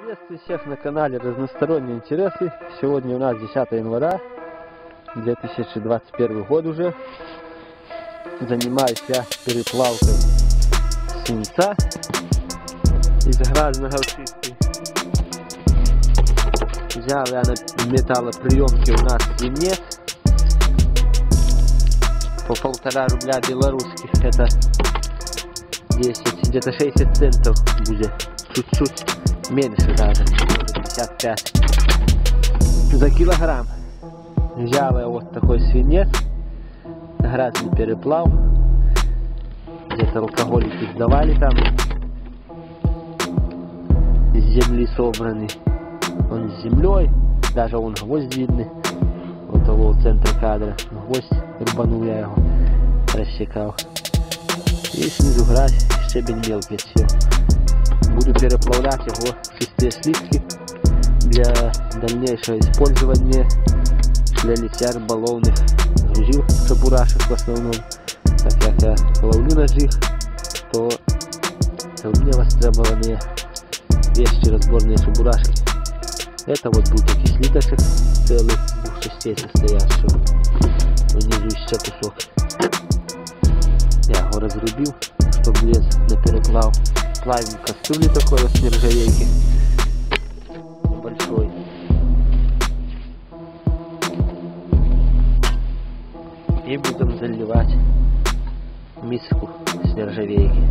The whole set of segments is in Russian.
Приветствую всех на канале Разносторонние интересы. Сегодня у нас 10 января 2021 год уже. Занимаюсь я переплавкой свинца из грязного в чистый. Взял я на металлоприемке у нас свинец по полтора рубля белорусских. Это 10, где-то 60 центов будет. Чуть-чуть меньше даже. 55 за килограмм. Взял я вот такой свинец. Грязный переплав. Где-то алкоголики сдавали там. Из земли собранный. Он с землей. Даже он гвоздь видный. Вот того в центре кадра. Гвоздь рубанул я его. Рассекал. И снизу грязь, щебень мелкий, все. Буду переплавлять его в чистые слитки для дальнейшего использования для литья рыболовных грузил чебурашек в основном. Так как я ловлю на жих, то у меня востребованы вещи разборные чебурашки. Это вот был такой слиточек целый, двух частей состоящий. Внизу еще кусок. Я его разрубил, чтобы влез на переплав. Плавим в кастрюле такой вот с нержавейки. Большой. И будем заливать миску с нержавейки.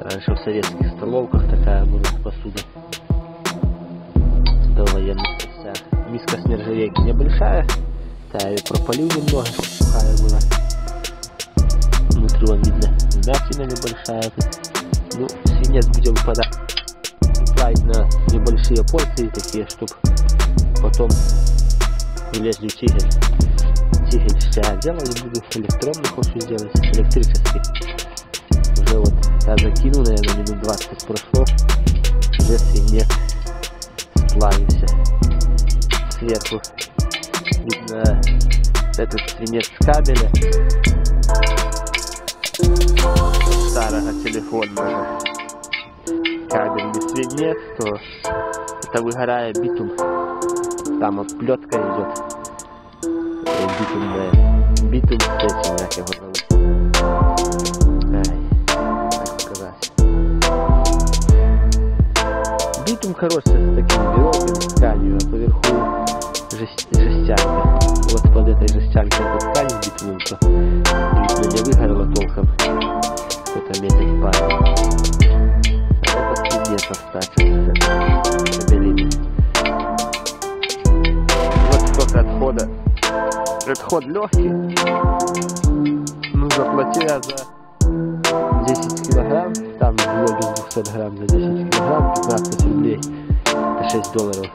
Раньше в советских столовках такая была посуда. До военных частях. Миска с нержавейки небольшая. Я ее пропалил немного, сухая была. Внутри вон видно вмятина небольшая. Ну, свинец будем подать на небольшие порции такие, чтобы потом влезли в тигель. Тигель сейчас делать буду, электронный хочу сделать, электрический. Уже вот я закинул, наверное, минут 20 прошло, уже свинец сплавился. Сверху видно этот свинец кабеля старого телефонного кабельный свинец, то это выгорая битум. Там оплетка идет. Битумная. Битум с этим, как его зовут. Как сказать. Битум хороший с таким белком, с тканью, а поверху жесть, жестянка. Вот под этой жестянкой эта ткань то видно не выгорела толком. Какой-то метод парень свинец остаться. Кабелины. Вот сколько отхода. Отход легкий. Ну, заплатил я за 10 килограмм. Там вводил 200 грамм за 10 килограмм. 15 рублей. Это 6 долларов.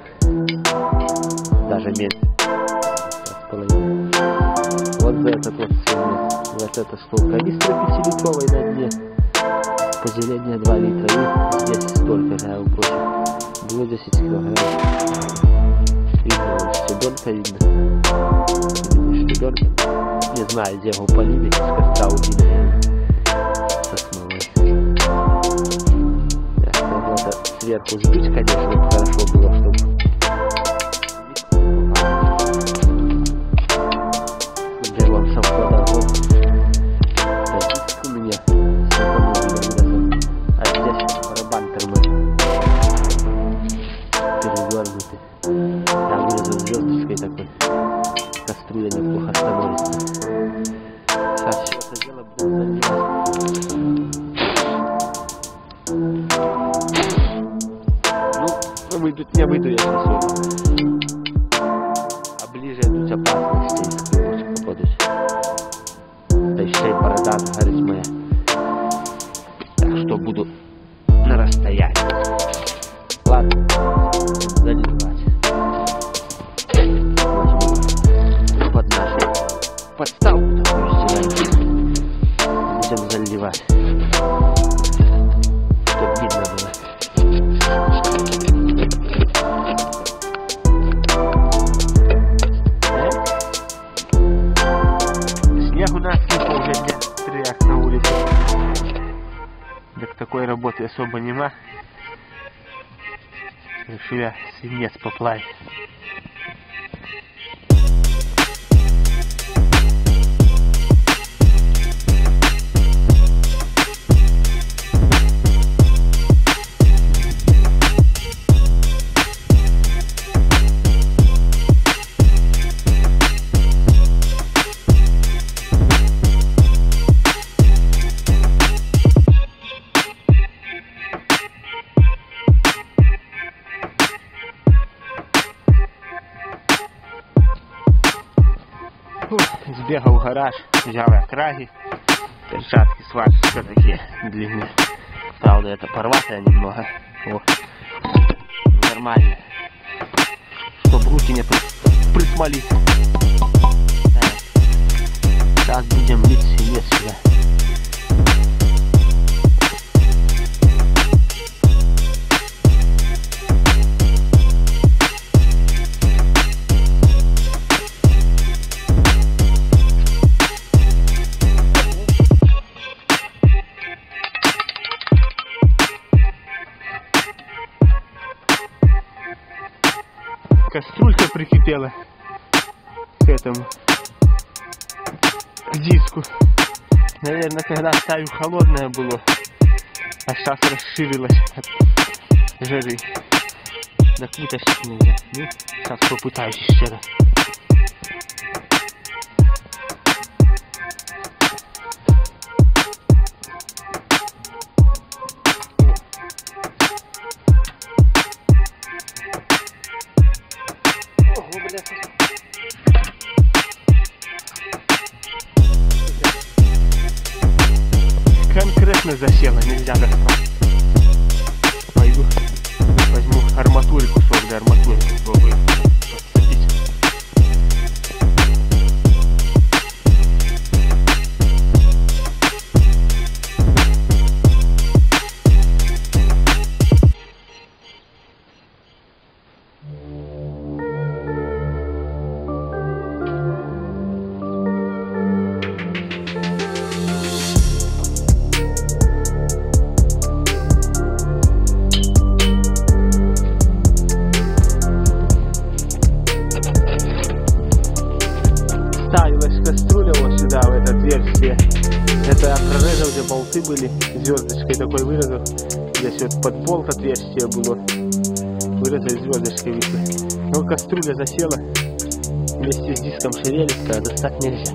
Даже меньше. Вот за этот вот свинец. Вот это сколько? Канистра 5-литровой на дне позеление 2 литра и здесь столько же. Было 10 килограмм. Видно, вот видно. Видно щебенка. Не знаю, где его полили, с костра убили, со смолой. Я сверху сбить, конечно, хорошо было, чтобы дело будем заливать. Ну, выйдут, не выйду я такой работы особо нема. Решил я свинец поплавить. Гараж, я краги, перчатки, сварки, все такие длинные. Правда, это порватое немного. О, нормально. Чтоб руки не при- присмолить. Так. Сейчас будем лить свинец сюда. Этому, диску. Наверное, когда ставил холодное было, а сейчас расширилось от жары. Так вытащить нельзя. Ну, сейчас попытаюсь еще раз. Конкретно засела, нельзя достать. Пойду возьму арматуры, кусок для арматуры Здесь вот под болт отверстие было. Вырезал звездочкой вышли. Но кастрюля засела вместе с диском шевелится, а достать нельзя.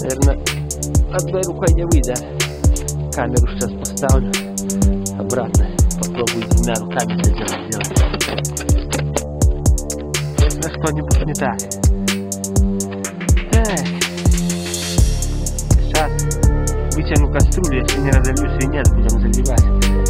Наверное, одной рукой не выйдет. Камеру сейчас поставлю обратно. Попробую двумя руками это дело сделать. Что-нибудь не. Так. Вытяну кастрюлю, если не разолью свинец, будем заливать.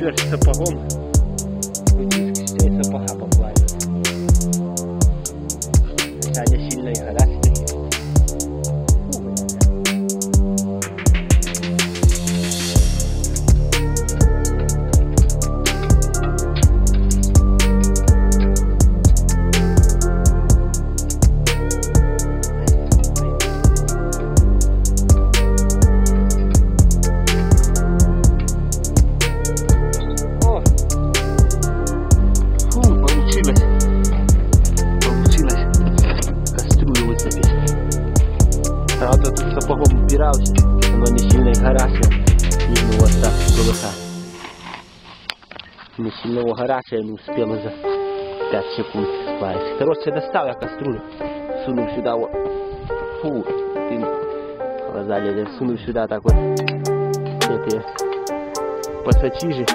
Уперся сапогом. Сильно горячее, не успела за 5 секунд сварить. Короче, достал я кастрюлю, сунул сюда вот. Фу, глаза лезет. Сунул сюда так вот эти пассатижи.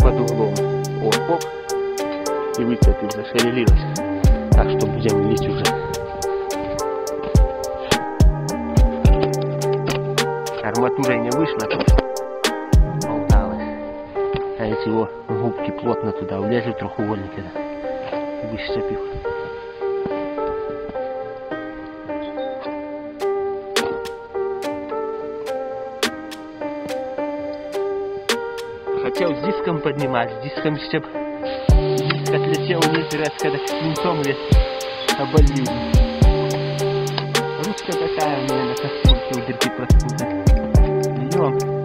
под углом. О, оп. И выцепил, зашевелилась. Так что будем лить уже. Арматура не вышла. Если его губки плотно туда влезли, трехугольники, да, вышцепил. Хотел с диском поднимать, с диском б диск отлетел вниз резко, так свинцом весь оболил. Ручка такая у меня на кастрюльке у дырки проскута. Льем.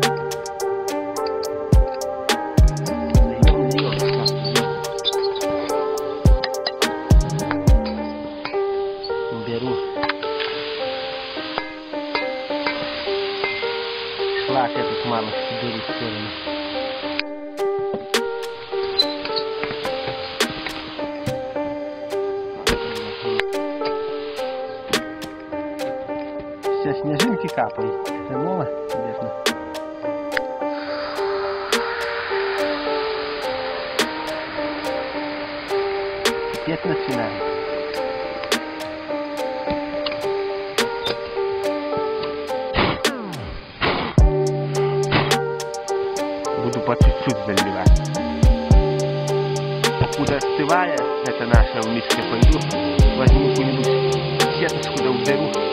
Опять начинаем. Буду по чуть-чуть заливать. Покуда остывает, это наша в миске пойду, возьму какую-нибудь сеточку да уберу,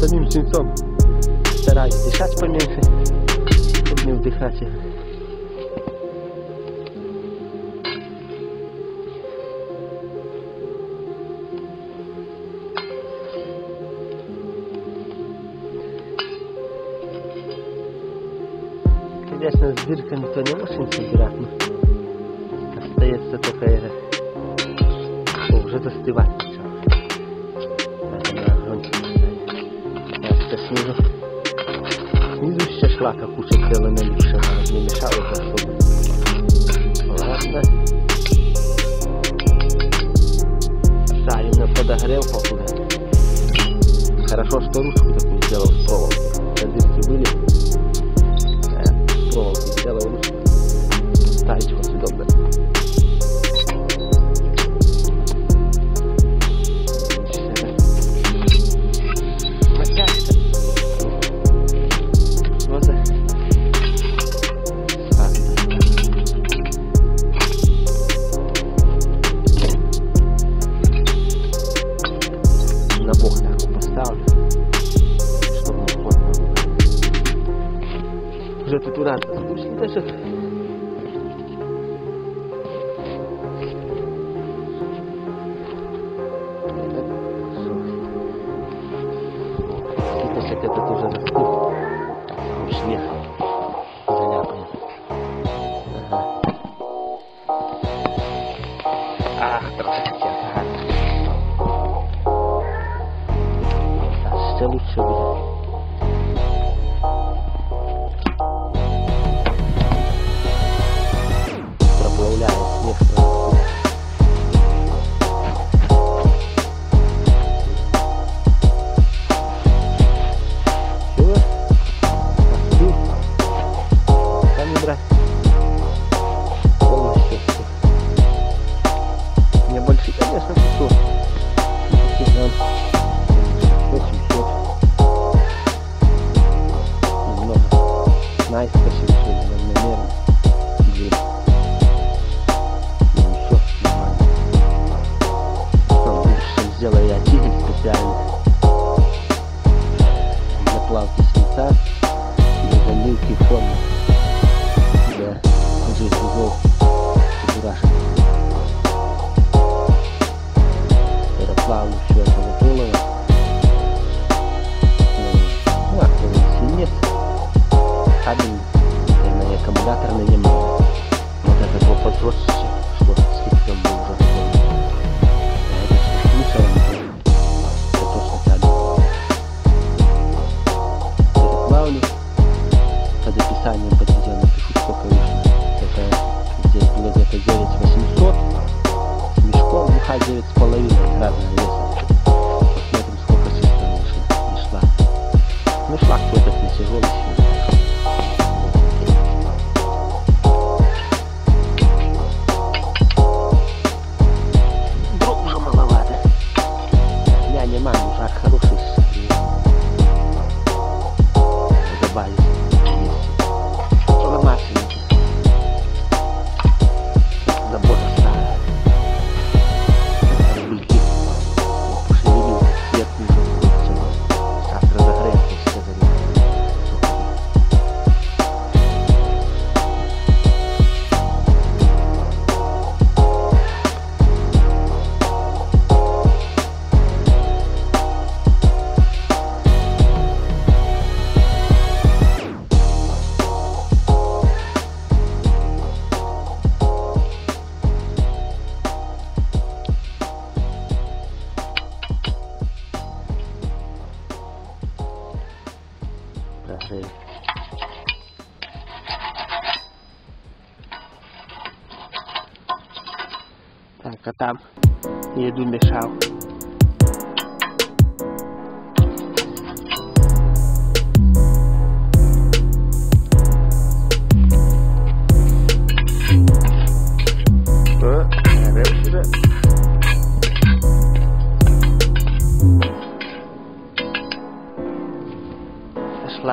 Фух, над самим свинцом стараюсь дышать поменьше, чтобы не вдыхать их. Конечно, с дырками Снизу. Снизу еще шлака куча целая налившая, надо не мешало особо. Ладно. Ставим на подогрев покуда. Хорошо, что ручку такую сделал с проволоки. Дырки были. Так, ще лучше буде. nice fishing. аккумулятор на нем. Вот это было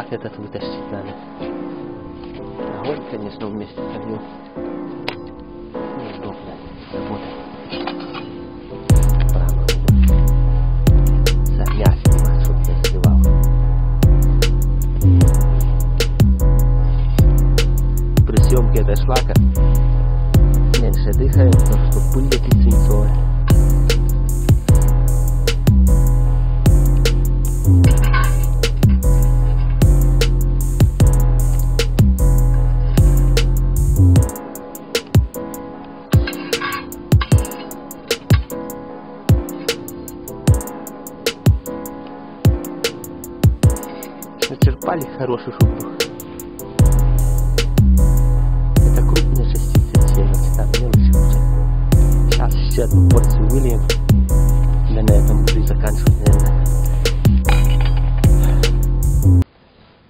Afeta tudo é o teste.